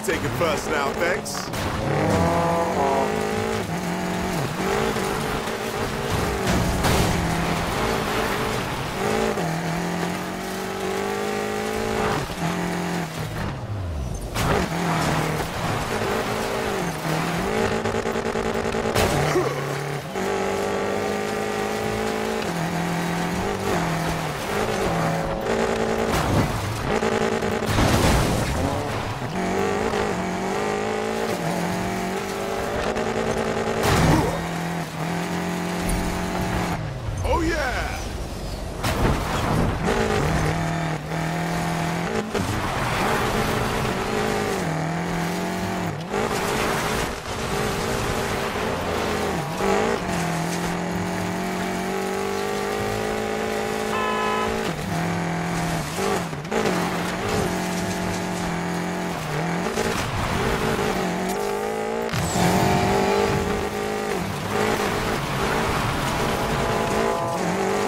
take it first now, thanks. Oh yeah!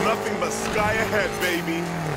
Nothing ahead, baby.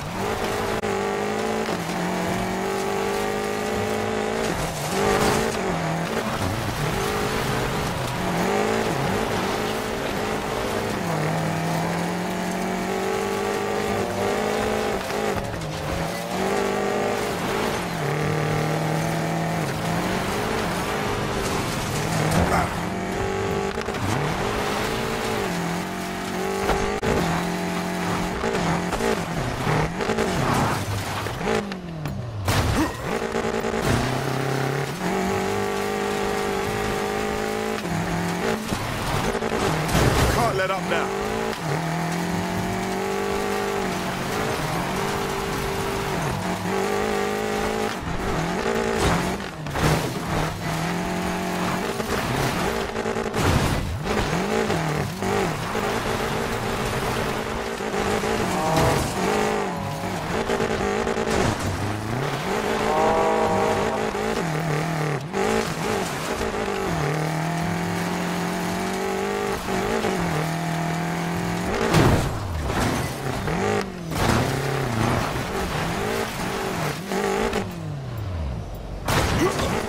set up now. Oh. Huh?